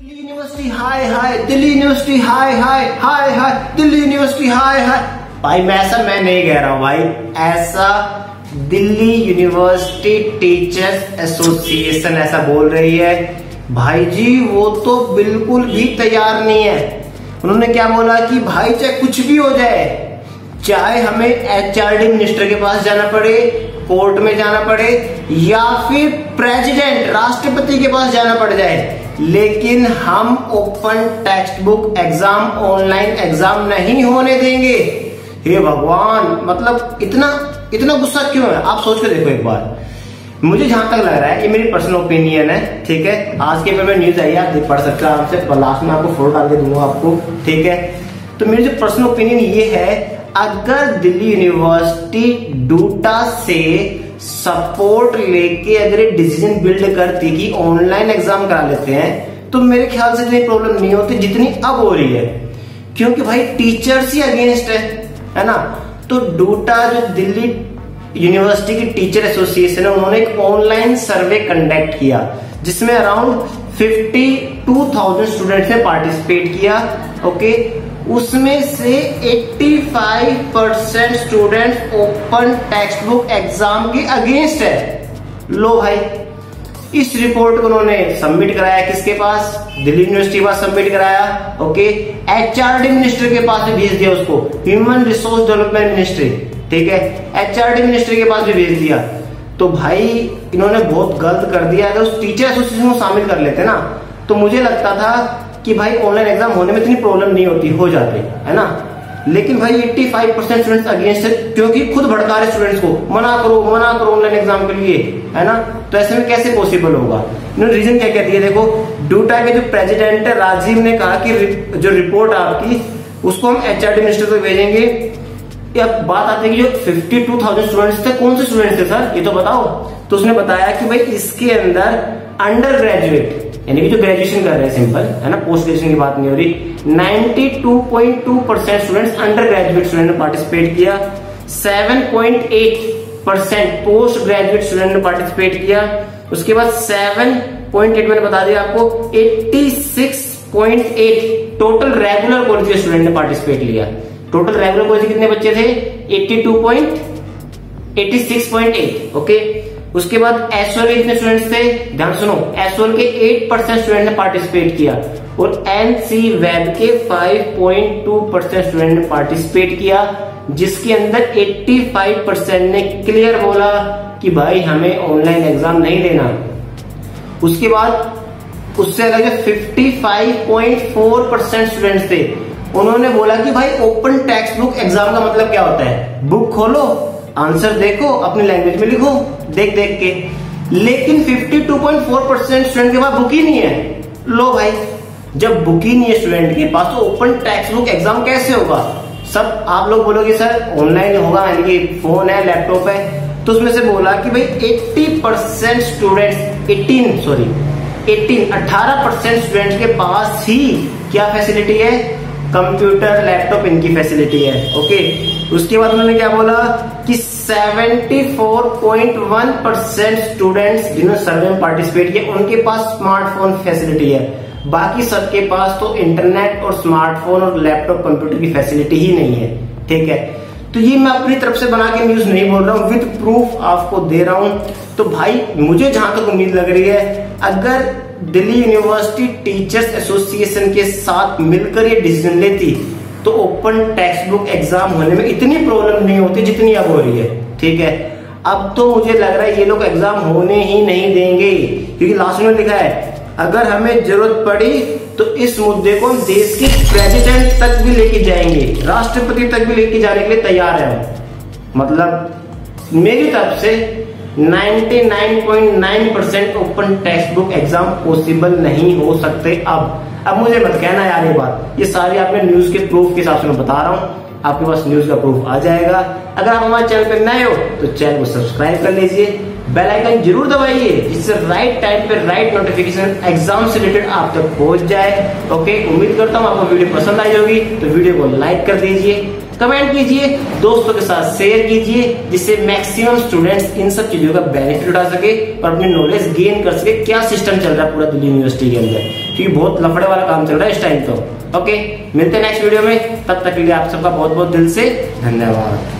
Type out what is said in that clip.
Delhi university, हाय हाय, Delhi university, हाय हाय हाय हाय, दिल्ली यूनिवर्सिटी, हाय हाय। भाई, मैं ऐसा, मैं नहीं कह रहा हूँ, भाई। ऐसा दिल्ली यूनिवर्सिटी टीचर्स एसोसिएशन ऐसा बोल रही है। भाई जी, वो तो बिल्कुल भी तैयार नहीं है। उन्होंने क्या बोला कि भाई, चाहे कुछ भी हो जाए, चाहे हमें एचआरडी मिनिस्टर के पास जाना पड़े, कोर्ट में जाना पड़े, या फिर प्रेसिडेंट, राष्ट्रपति के पास जाना पड़ जाए लेकिन हम open text book exam, online exam नहीं होने देंगे। हे भगवान मतलब इतना इतना गुस्सा क्यों है? आप सोच के देखो एक बार। मुझे जहाँ तक लग रहा है, ये मेरी पर्सनल ओपिनियन है, ठीक है? आज के पेपर में न्यूज़ आई आप पढ़ सकते हो आपसे लास्ट में आपको फ़ोटो डाल के दूँगा आपको, ठीक है? तो मेरी जो पर्सनल ओपिनियन ये है, अगर दिल्ली यूनिवर्सिटी डूटा से सपोर्ट लेके अगर डिसीज़न बिल्ड करती कि ऑनलाइन एग्ज़ाम करा लेते हैं तो मेरे ख्याल से इतनी प्रॉब्लम नहीं होती जितनी अब हो रही है। क्योंकि भाई टीचर्स ही अगेंस्ट है है ना? तो डूटा जो दिल्ली यूनिवर्सिटी की टीचर एसोसिएशन है, उन्होंने एक ऑनलाइन सर्वे कंडक्ट किया, जिसमें अराउंड 52,000 स्टूडेंट्स ने पार्टिसिपेट किया ओके उसमें से 85 percent student open text book exam के अगेंस्ट है। लो भाई इस रिपोर्ट को उन्होंने सबमिट कराया किसके पास? दिल्ली यूनिवर्सिटी के पास सबमिट कराया ओके एचआरडी मिनिस्टर के पास भी भेज दिया उसको ह्यूमन रिसोर्स डेवलपमेंट मिनिस्ट्री ठीक है? एचआरडी मिनिस्टर के पास भी भेज दिया। तो भाई इन्होंने बहुत गलत कर दिया। अगर उस टीचर एसोसिएशन को शामिल कर लेते ना तो मुझे लगता था कि भाई ऑनलाइन एग्ज़ाम होने में इतनी प्रॉब्लम नहीं होती हो जाती है ना? लेकिन भाई 85 परसेंट स्टूडेंट्स अगेंस्ट है क्योंकि खुद भड़का रहे स्टूडेंट्स को मना करो मना करो ऑनलाइन एग्ज़ाम के लिए है ना? तो ऐसे में कैसे पॉसिबल होगा? इन्होंने रीजन क्या कहती है देखो डूटा के जो प्रेसिडेंट है राजीव ने कहा कि जो रिपोर्ट आपकी उसको हम एचआरडी मिनिस्टर को भेजेंगे। अब बात आती है कि जो 52,000 स्टूडेंट्स थे कौन से स्टूडेंट्स थे सर ये तो बताओ। तो उसने बताया कि भाई इसके अंदर अंडर ग्रेजुएट यानी कि जो ग्रेजुएशन कर रहे हैं सिंपल है ना? पोस्ट ग्रेजुएशन की बात नहीं हो रही। 92.2 percent students under graduate student ने पार्टिसिपेट किया। 7.8 परसेंट पोस्ट ग्रेजुएट स्टूडेंट ने पार्टिसिपेट किया। उसके बाद 7.8 मैंने बता दिया आपको 86.8 टोटल रेगुलर कॉलेज के स्टूडेंट ने पार्टिसिपेट लिया। टोटल रेगुलर कॉलेज कितने बच्चे थे? 82.86.8 ओके उसके बाद एसओल के कितने स्टूडेंट्स थे, ध्यान सुनो एसओल के 8 परसेंट स्टूडेंट ने पार्टिसिपेट किया और एनसी वेब के 5.2 परसेंट स्टूडेंट ने पार्टिसिपेट किया, जिसके अंदर 85 परसेंट ने क्लियर बोला कि भाई हमें ऑनलाइन एग्ज़ाम नहीं देना। उसके बाद उससे अगर जो 55.4 परसेंट स्टूडेंट्स थे। उन्होंने बोला कि भाई ओपन टेक्स्ट बुक एग्ज़ाम का मतलब क्या होता है? बुक खोलो आंसर देखो, अपनी लैंग्वेज में लिखो, देख देख के। लेकिन 52.4 परसेंट स्टूडेंट के पास बुक ही नहीं है। लो भाई, जब बुक ही नहीं है स्टूडेंट के पास तो ओपन टेक्स्ट बुक एग्ज़ाम कैसे होगा? सब आप लोग बोलोगे, सर ऑनलाइन होगा, यानी कि फ़ोन है लैपटॉप है। तो उसमें से बोला कि भाई 80 percent students 18 sorry 18 18 percent student के पास ही क्या फैसिलिटी है? कंप्यूटर, लैपटॉप इनकी फैसिलिटी है, ओके? उसके बाद उन्होंने क्या बोला कि 74.1 परसेंट स्टूडेंट्स जिन्होंने सर्वे में पार्टिसिपेट किया उनके पास स्मार्टफ़ोन फैसिलिटी है। बाकी सबके पास तो इंटरनेट और स्मार्टफ़ोन और लैपटॉप कंप्यूटर की फैसिलिटी ही नहीं है, ठीक है? तो ये मैं अपनी तरफ़ से बना के न्यूज़ नहीं बोल रहा हूँ विद प्रूफ आपको दे रहा हूँ। तो भाई, मुझे जहाँ तक उम्मीद लग रही है, अगर दिल्ली यूनिवर्सिटी टीचर्स एसोसिएशन के साथ मिलकर ये डिसीज़न लेती तो ओपन टेक्स्ट बुक एग्ज़ाम होने में इतनी प्रॉब्लम नहीं होती जितनी अब हो रही है, ठीक है? अब तो मुझे लग रहा है ये लोग एग्ज़ाम होने ही नहीं देंगे, क्योंकि लास्ट में लिखा है, अगर हमें ज़रूरत पड़ी तो इस मुद्दे को हम देश के प्रेसिडेंट तक भी लेके जाएँगे, राष्ट्रपति तक भी लेके जाने के लिए तैयार है मतलब मेरी तरफ़ से 99.9 percent open text book exam possible नहीं हो सकते अब। अब मुझे मत कहना यार ये बात। ये सारी आपने न्यूज़ के प्रूफ के हिसाब से मैं बता रहा हूँ। आपके पास न्यूज़ का प्रूफ आ जाएगा। अगर आप हमारे चैनल पर नए हो तो चैनल को सब्सक्राइब कर लीजिए। बेल आइकन ज़रूर दबाइए, जिससे राइट टाइम पे राइट नोटिफिकेशन एग्ज़ाम से रिलेटेड आप तक पहुँच जाए। ओके उम्मीद करता हूँ आपको वीडियो पसंद आई होगी तो वीडियो को लाइक कर दीजिए कमेंट कीजिए, दोस्तों के साथ शेयर कीजिए, जिससे मैक्सिमम स्टूडेंट्स इन सब चीज़ों का बेनिफिट उठा सके और अपनी नॉलेज गेन कर सके। क्या सिस्टम चल रहा है पूरा दिल्ली यूनिवर्सिटी के अंदर? क्योंकि बहुत लफड़े वाला काम चल रहा है इस टाइम तो। ओके मिलते हैं नेक्स्ट वीडियो में। तब तक के लिए आप सबका बहुत बहुत दिल से धन्यवाद।